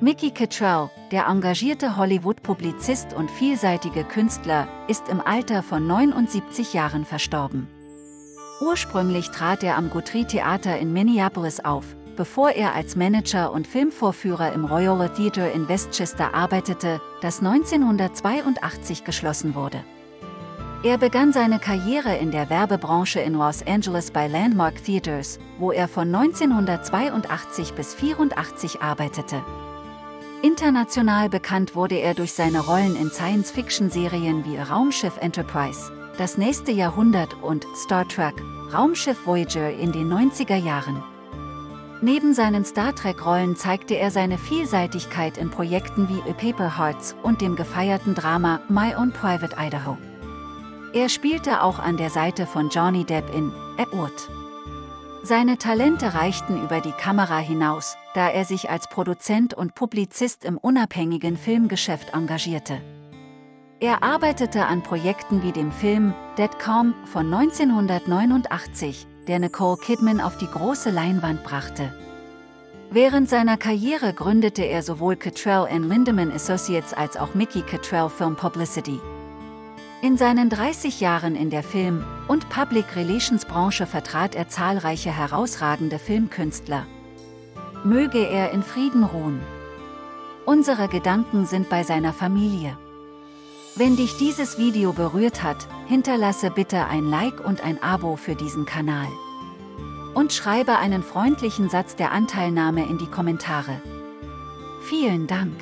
Mickey Cottrell, der engagierte Hollywood-Publizist und vielseitige Künstler, ist im Alter von 79 Jahren verstorben. Ursprünglich trat er am Guthrie Theater in Minneapolis auf, bevor er als Manager und Filmvorführer im Royal Theatre in Westchester arbeitete, das 1982 geschlossen wurde. Er begann seine Karriere in der Werbebranche in Los Angeles bei Landmark Theaters, wo er von 1982 bis 1984 arbeitete. International bekannt wurde er durch seine Rollen in Science-Fiction-Serien wie Raumschiff Enterprise, Das nächste Jahrhundert und Star Trek, Raumschiff Voyager in den 90er Jahren. Neben seinen Star Trek-Rollen zeigte er seine Vielseitigkeit in Projekten wie A Paper Hearts und dem gefeierten Drama My Own Private Idaho. Er spielte auch an der Seite von Johnny Depp in Edward. Seine Talente reichten über die Kamera hinaus, da er sich als Produzent und Publizist im unabhängigen Filmgeschäft engagierte. Er arbeitete an Projekten wie dem Film Deadcom von 1989, der Nicole Kidman auf die große Leinwand brachte. Während seiner Karriere gründete er sowohl Cottrell Lindemann Associates als auch Mickey Cottrell Film Publicity. In seinen 30 Jahren in der Film- und Public Relations Branche vertrat er zahlreiche herausragende Filmkünstler. Möge er in Frieden ruhen. Unsere Gedanken sind bei seiner Familie. Wenn dich dieses Video berührt hat, hinterlasse bitte ein Like und ein Abo für diesen Kanal. Und schreibe einen freundlichen Satz der Anteilnahme in die Kommentare. Vielen Dank.